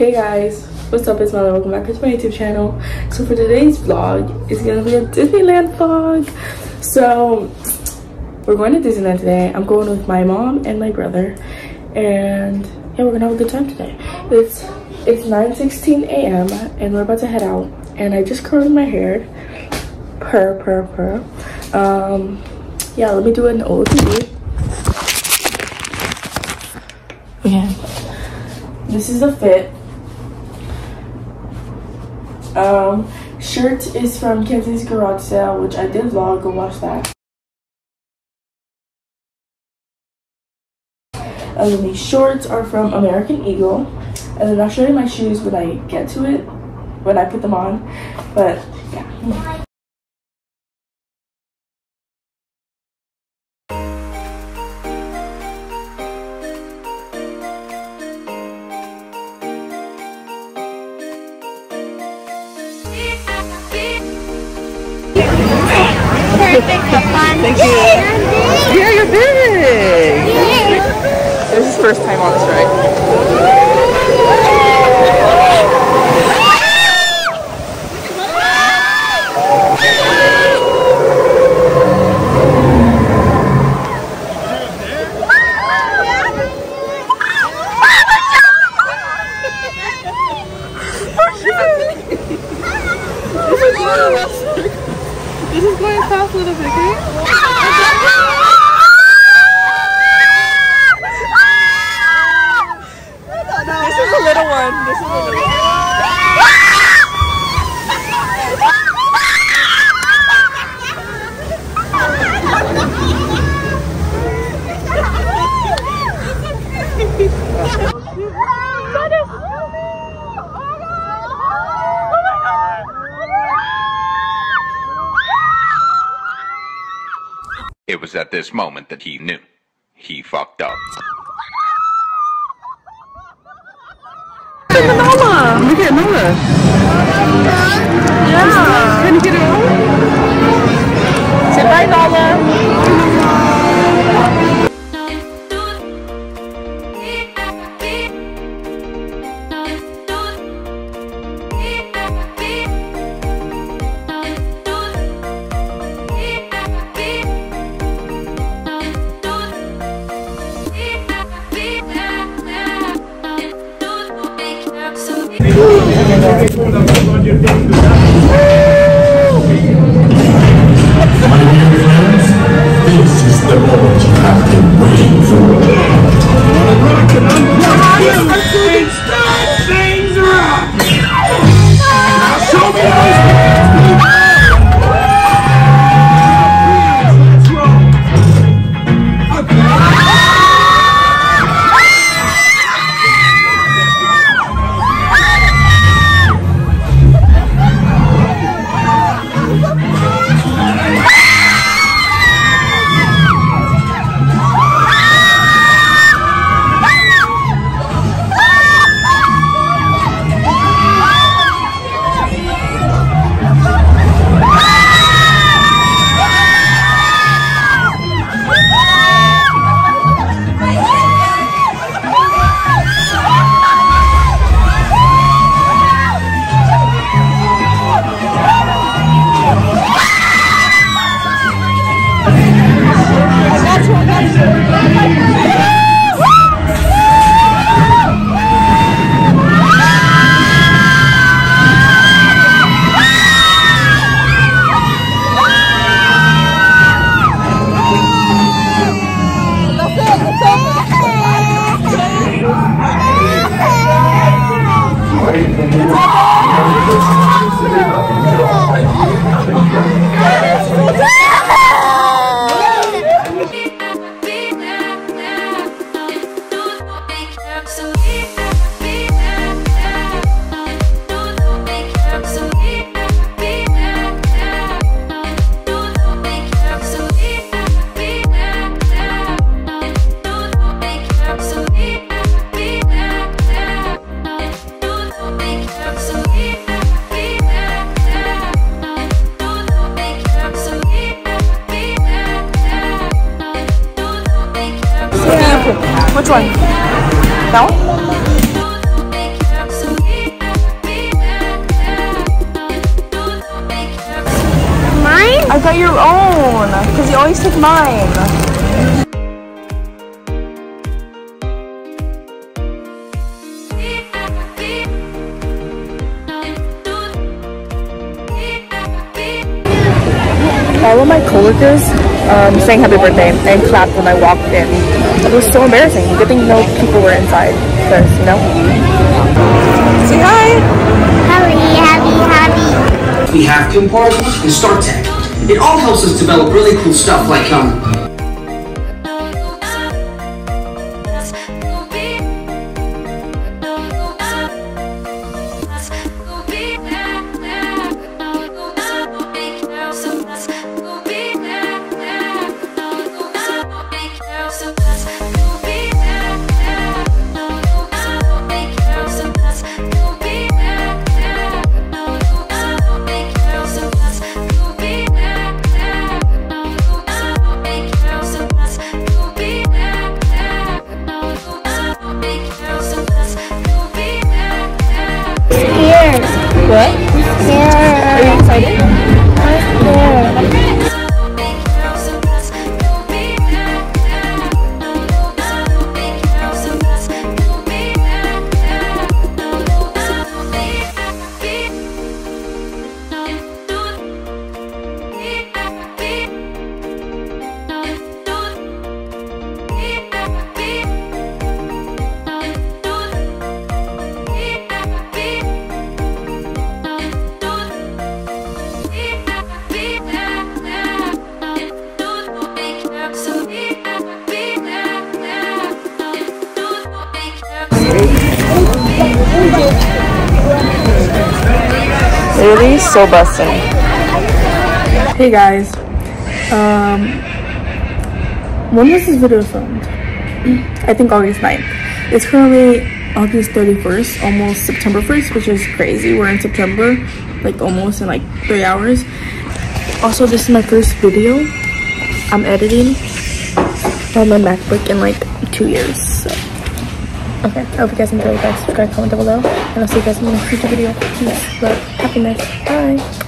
Hey guys, what's up? It's Mother. Welcome back to my YouTube channel. So for today's vlog, it's gonna be a Disneyland vlog. So we're going to Disneyland today. I'm going with my mom and my brother, and yeah, we're gonna have a good time today. It's it's 9:16 a.m. and we're about to head out. And I just curled my hair, purr purr purr. Um, yeah, let me do an OOTD. Okay, this is the fit. Um, shirt is from Kenzie's Garage Sale, which I did vlog. Go watch that. And then these shorts are from American Eagle. And then I'll show you my shoes when I get to it, when I put them on. But yeah. Thank you. Yeah, you're big. This is his first time on this ride. This is going fast little bit, okay? This is a little one. This is a little one. It was at this moment that he knew. He fucked up. Nala. Look at Nala. Yeah. Can you get it on? Say bye, Nala. One? Mine. I got your own, because you always take mine. All of my coworkers um, sang happy birthday and clapped when I walked in. It was so embarrassing. Good thing no people were inside, because you know. Say hi. Happy, happy, happy. We have Compart and StarTech. It all helps us develop really cool stuff like um What? Really so busting. Hey guys, um, when was this video filmed? I think August 9th. It's currently August 31st, almost September 1st, which is crazy. We're in September, like almost in like three hours. Also, this is my first video I'm editing on my MacBook in like two years. So. Okay, I hope you guys enjoyed. Guys, subscribe, comment down below, and I'll see you guys in the next future video. Peace, love, happiness. Bye.